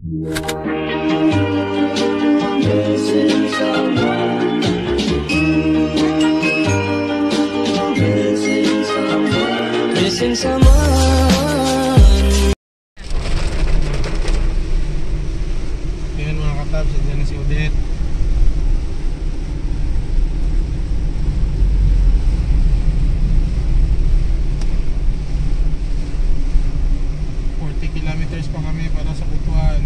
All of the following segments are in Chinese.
夜深什么？夜深？Pa kami para sa Butuan.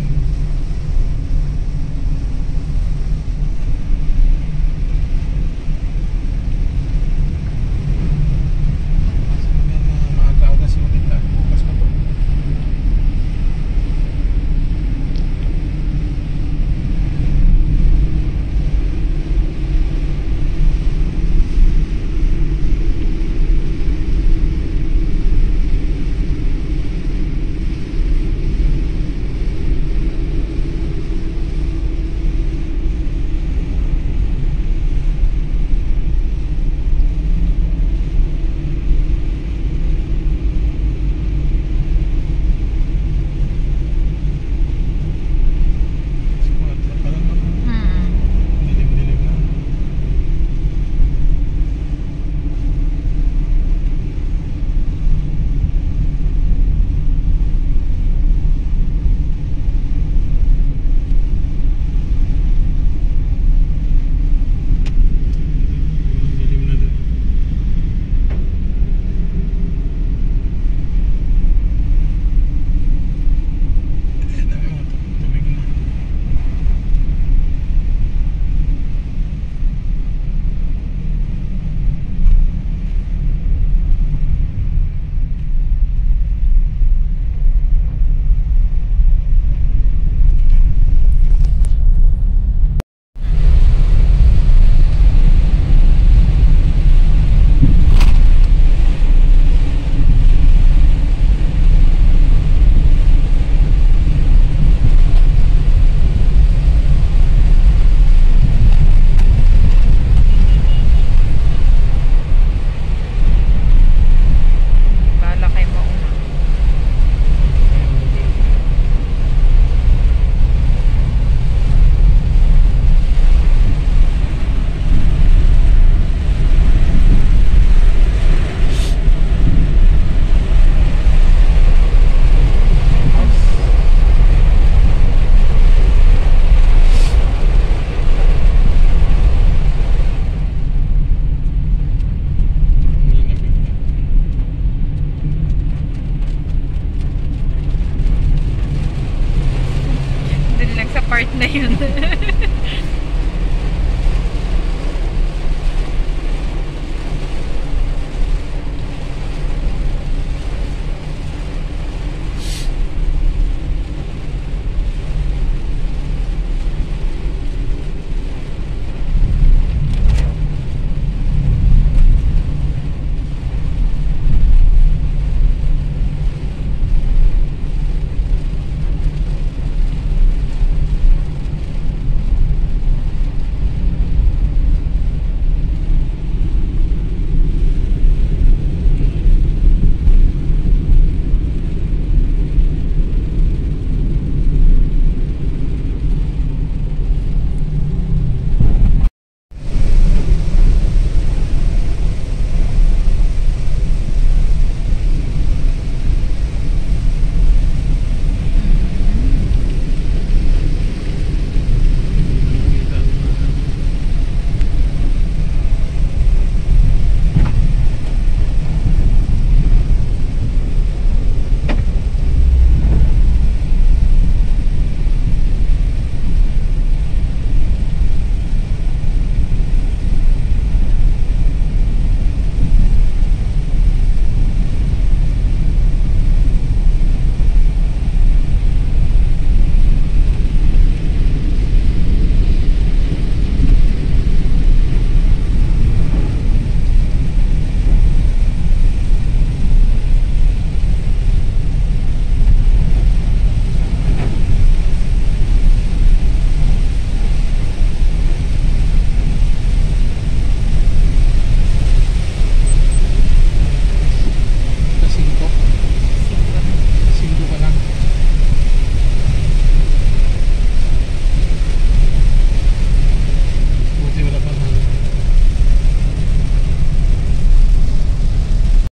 entiende.